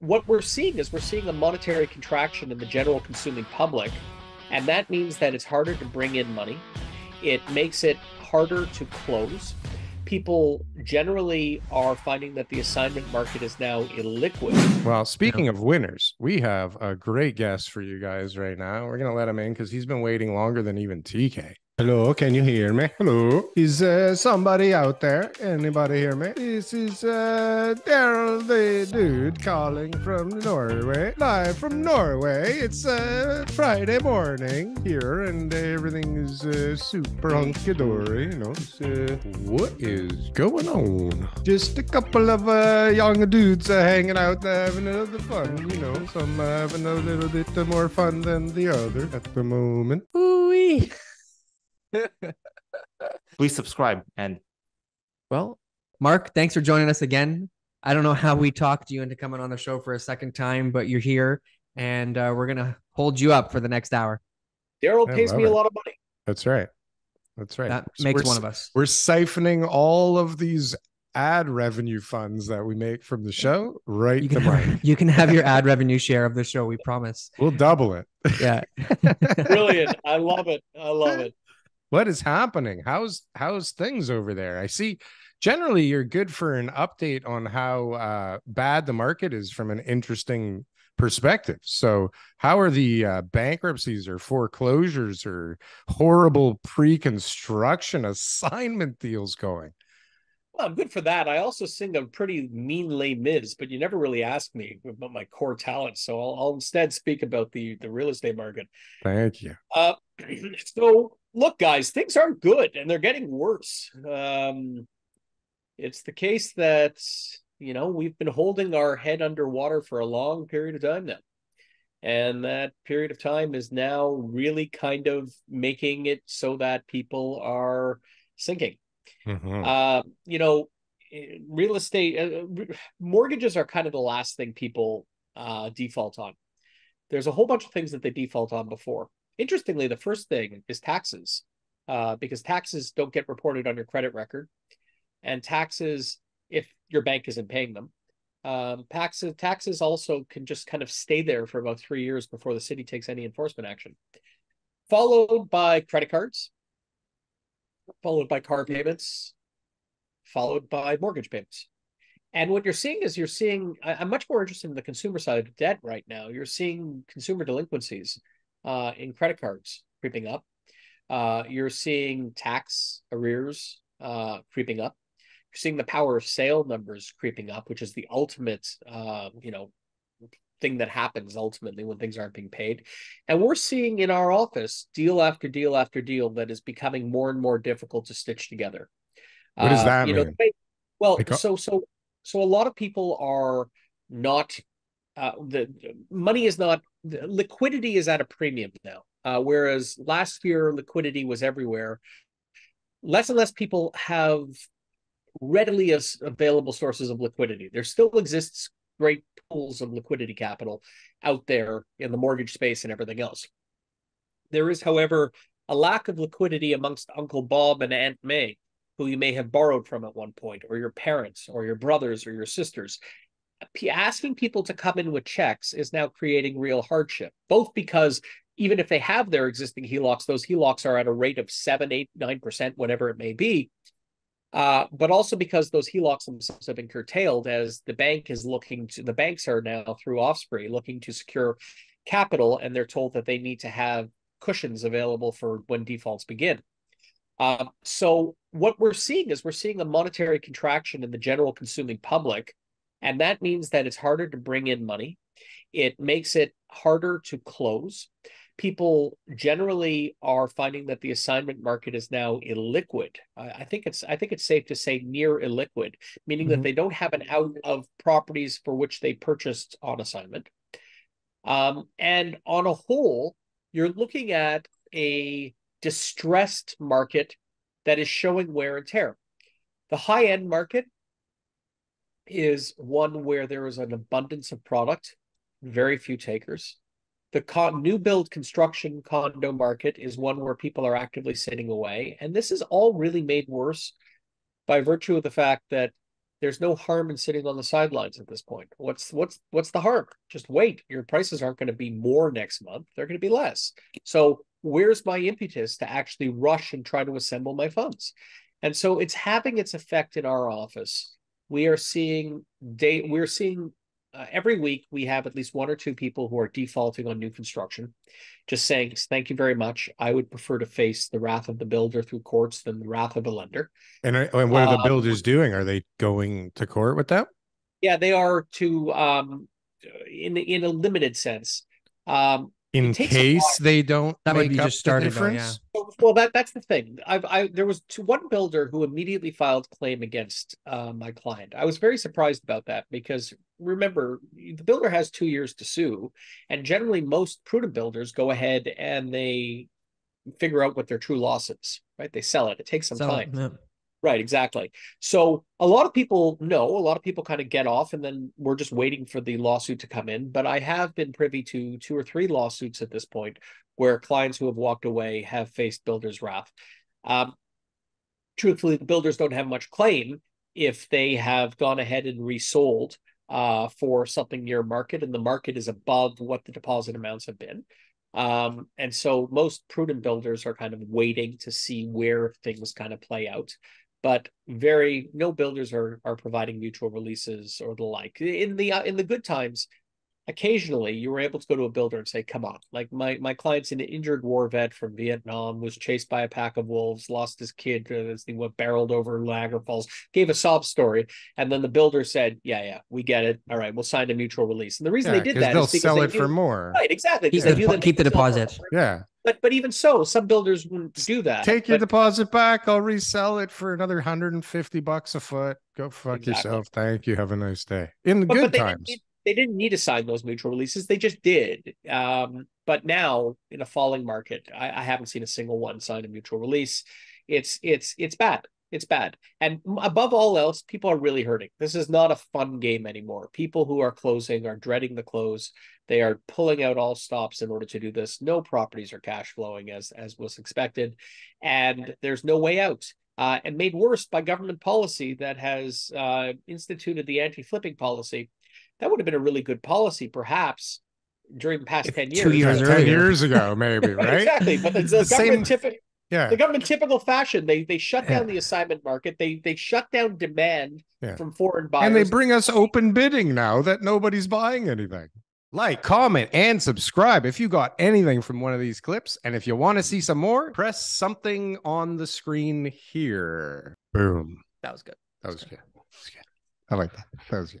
what we're seeing is we're seeing a monetary contraction in the general consuming public, and that means that it's harder to bring in money. It makes it harder to close. People generally are finding that the assignment market is now illiquid. Well, speaking of winners, we have a great guest for you guys right now. We're going to let him in because he's been waiting longer than even TK. Hello, can you hear me? Hello. Is uh, somebody out there? Anybody hear me? This is uh, Darryl the dude calling from Norway. Live from Norway. It's uh, Friday morning here and everything is uh, super hunky dory. You know, uh, what is going on? Just a couple of uh, young dudes uh, hanging out, uh, having a little fun. You know, some uh, having a little bit more fun than the other at the moment. Ooh-wee. Please subscribe and well, Mark, thanks for joining us again. I don't know how we talked you into coming on the show for a second time, but you're here, and uh, we're gonna hold you up for the next hour. Darryl pays me it. a lot of money. That's right. That's right. That makes we're, one of us. We're siphoning all of these ad revenue funds that we make from the show right you can, to have, you can have your ad revenue share of the show. We promise. We'll double it. Yeah. Brilliant. I love it. I love it what is happening? How's how's things over there? I see generally you're good for an update on how uh, bad the market is from an interesting perspective. So, how are the uh, bankruptcies or foreclosures or horrible pre-construction assignment deals going? Well, I'm good for that. I also sing a pretty mean Les Mis, but you never really ask me about my core talents, so I'll, I'll instead speak about the the real estate market. Thank you. Uh, so look, guys, things aren't good and they're getting worse. Um, it's the case that, you know, we've been holding our head underwater for a long period of time now. And that period of time is now really kind of making it so that people are sinking. Mm-hmm. Uh, you know, real estate, uh, mortgages are kind of the last thing people uh, default on. There's a whole bunch of things that they default on before. Interestingly, the first thing is taxes, uh, because taxes don't get reported on your credit record, and taxes, if your bank isn't paying them, um, taxes taxes also can just kind of stay there for about three years before the city takes any enforcement action. Followed by credit cards, followed by car payments, followed by mortgage payments. And what you're seeing is you're seeing, I'm much more interested in the consumer side of debt right now. You're seeing consumer delinquencies uh, in credit cards creeping up. Uh, you're seeing tax arrears uh, creeping up. You're seeing the power of sale numbers creeping up, which is the ultimate, uh, you know, thing that happens ultimately when things aren't being paid. And we're seeing in our office deal after deal after deal that is becoming more and more difficult to stitch together. What does uh, that you mean? Know, well, so so so a lot of people are not uh, the money is not liquidity is at a premium now. Uh, whereas last year liquidity was everywhere. Less and less people have readily as available sources of liquidity. There still exists great pools of liquidity capital out there in the mortgage space and everything else. There is, however, a lack of liquidity amongst Uncle Bob and Aunt May, who you may have borrowed from at one point, or your parents, or your brothers, or your sisters asking people to come in with checks is now creating real hardship, both because even if they have their existing HELOCs, those HELOCs are at a rate of seven, eight, nine percent, whatever it may be. Uh, but also because those HELOCs themselves have been curtailed as the bank is looking to the banks are now through OSFI looking to secure capital, and they're told that they need to have cushions available for when defaults begin. Um, so what we're seeing is we're seeing a monetary contraction in the general consuming public and that means that it's harder to bring in money. It makes it harder to close. People generally are finding that the assignment market is now illiquid. I think it's I think it's safe to say near illiquid, meaning mm-hmm. that they don't have an out of properties for which they purchased on assignment. Um, and on a whole, you're looking at a distressed market that is showing wear and tear. The high end market is one where there is an abundance of product, very few takers. The con- new build construction condo market is one where people are actively sitting away. And this is all really made worse by virtue of the fact that there's no harm in sitting on the sidelines at this point. What's what's what's the harm? Just wait. Your prices aren't going to be more next month. They're going to be less. So where's my impetus to actually rush and try to assemble my funds? And so it's having its effect in our office. We are seeing day we're seeing uh, every week we have at least one or two people who are defaulting on new construction, just saying thank you very much. I would prefer to face the wrath of the builder through courts than the wrath of a lender. And, and what are the Um, builders doing? Are they going to court with that? Yeah, they are to um, in in a limited sense. Um, In case they don't That might make be up just the started though, difference? Well, that that's the thing. I've I there was to one builder who immediately filed claim against uh, my client. I was very surprised about that because remember the builder has two years to sue, and generally most prudent builders go ahead and they figure out what their true loss is. Right, they sell it. It takes some So, time. yeah. Right, exactly. So a lot of people know, a lot of people kind of get off and then we're just waiting for the lawsuit to come in. But I have been privy to two or three lawsuits at this point where clients who have walked away have faced builders' wrath. Um, truthfully, the builders don't have much claim if they have gone ahead and resold uh, for something near market and the market is above what the deposit amounts have been. Um, and so most prudent builders are kind of waiting to see where things kind of play out but very no builders are are providing mutual releases or the like in the uh, in the good times occasionally you were able to go to a builder and say come on like my my client's an injured war vet from vietnam was chased by a pack of wolves lost his kid as he went barreled over niagara falls gave a sob story and then the builder said yeah yeah we get it all right we'll sign a mutual release and the reason Yeah, they did that they'll is because sell they it for more. right exactly Keep because the they knew keep the they could sell deposit. Yeah. But but even so some builders wouldn't do that Take your But- deposit back. I'll resell it for another 150 bucks a foot. Go fuck Exactly. yourself. Thank you. Have a nice day. In the but, good but they times. Didn't they didn't need to sign those mutual releases. They just did. Um, but now in a falling market, I, I haven't seen a single one sign a mutual release. It's it's it's bad. It's bad. And above all else, people are really hurting. This is not a fun game anymore. People who are closing are dreading the close. They are pulling out all stops in order to do this. No properties are cash flowing as as was expected, and there's no way out. Uh, and made worse by government policy that has uh, instituted the anti-flipping policy. That would have been a really good policy, perhaps, during the past ten years. Two years Yeah, earlier. 10 years ago, maybe, right? exactly. But the, the, The same- government typi- Yeah. the government typical fashion, they they shut Yeah. down the assignment market. They they shut down demand Yeah. from foreign buyers. And they bring us open bidding now that nobody's buying anything. Like, comment, and subscribe if you got anything from one of these clips. And if you want to see some more, press something on the screen here. Boom. That was good. That was good. That was good. I like that. That was good.